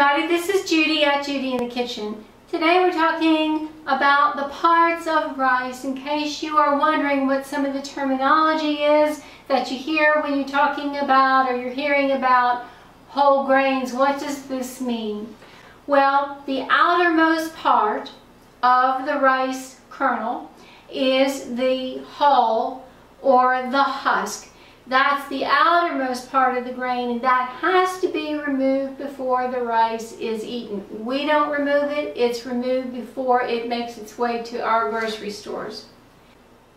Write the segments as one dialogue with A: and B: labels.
A: Everybody, this is Judi at Judi in the Kitchen. Today we're talking about the parts of rice in case you are wondering what some of the terminology is that you hear when you're talking about or you're hearing about whole grains. What does this mean? Well, the outermost part of the rice kernel is the hull or the husk. That's the outermost part of the grain and that has to be removed before the rice is eaten. We don't remove it, it's removed before it makes its way to our grocery stores.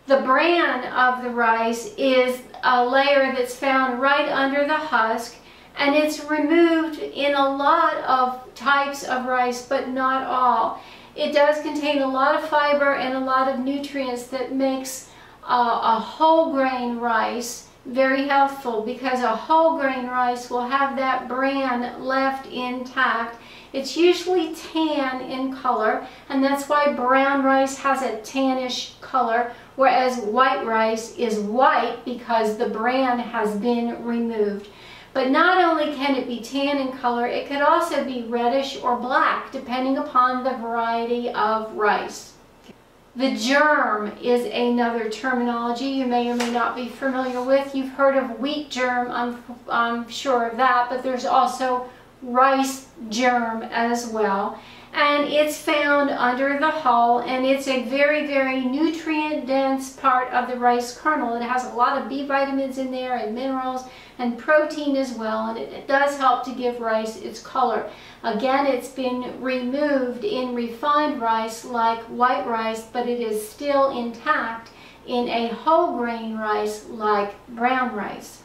A: The bran of the rice is a layer that's found right under the husk and it's removed in a lot of types of rice but not all. It does contain a lot of fiber and a lot of nutrients that makes uh, a whole grain rice very healthful because a whole grain rice will have that bran left intact. It's usually tan in color and that's why brown rice has a tannish color whereas white rice is white because the bran has been removed. But not only can it be tan in color, it could also be reddish or black depending upon the variety of rice. The germ is another terminology you may or may not be familiar with. You've heard of wheat germ, I'm, I'm sure of that, but there's also rice germ as well. And it's found under the hull and it's a very, very nutrient dense part of the rice kernel. It has a lot of B vitamins in there and minerals and protein as well and it, it does help to give rice its color. Again, it's been removed in refined rice like white rice, but it is still intact in a whole grain rice like brown rice.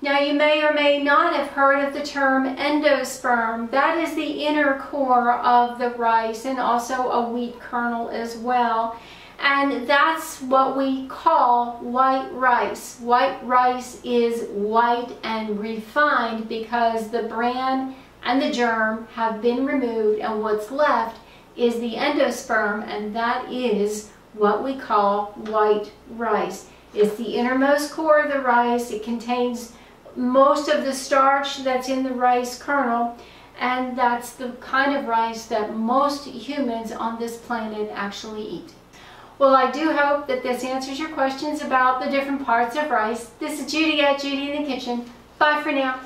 A: Now you may or may not have heard of the term endosperm. That is the inner core of the rice and also a wheat kernel as well. And that's what we call white rice. White rice is white and refined because the bran and the germ have been removed and what's left is the endosperm and that is what we call white rice. It's the innermost core of the rice. It contains most of the starch that's in the rice kernel and that's the kind of rice that most humans on this planet actually eat. Well, I do hope that this answers your questions about the different parts of rice. This is Judi at Judi in the Kitchen. Bye for now.